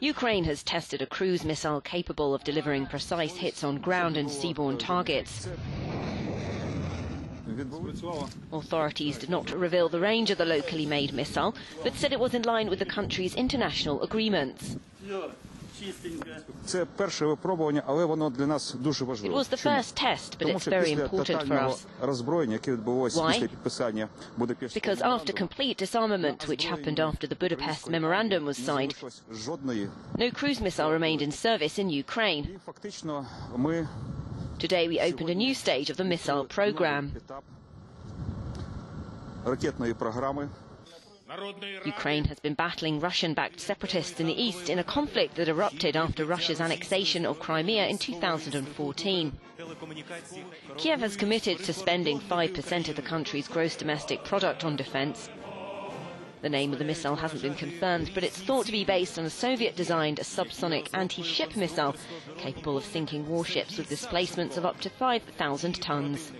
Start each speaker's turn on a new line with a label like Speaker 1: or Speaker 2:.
Speaker 1: Ukraine has tested a cruise missile capable of delivering precise hits on ground and seaborne targets. Authorities did not reveal the range of the locally made missile, but said it was in line with the country's international agreements.
Speaker 2: Це перше випробування, але воно для нас дуже
Speaker 1: It
Speaker 2: важливо.
Speaker 1: was the
Speaker 2: Чому?
Speaker 1: first test, but
Speaker 2: Тому
Speaker 1: it's
Speaker 2: що
Speaker 1: very
Speaker 2: після
Speaker 1: important for
Speaker 2: тотального
Speaker 1: us.
Speaker 2: роззброєння, яке відбулося
Speaker 1: Why?
Speaker 2: після підписання Будапештського
Speaker 1: Because after
Speaker 2: меморандуму,
Speaker 1: complete disarmament, which happened after the Budapest Memorandum was
Speaker 2: не
Speaker 1: signed,
Speaker 2: залишилось жодної.
Speaker 1: no cruise missile remained in service in Ukraine.
Speaker 2: І фактично ми
Speaker 1: Today we opened a new stage of the missile program.
Speaker 2: етап ракетної програми.
Speaker 1: Ukraine has been battling Russian-backed separatists in the east in a conflict that erupted after Russia's annexation of Crimea in 2014. Kiev has committed to spending 5% of the country's gross domestic product on defence. The name of the missile hasn't been confirmed, but it's thought to be based on a Soviet-designed subsonic anti-ship missile capable of sinking warships with displacements of up to 5,000 tons.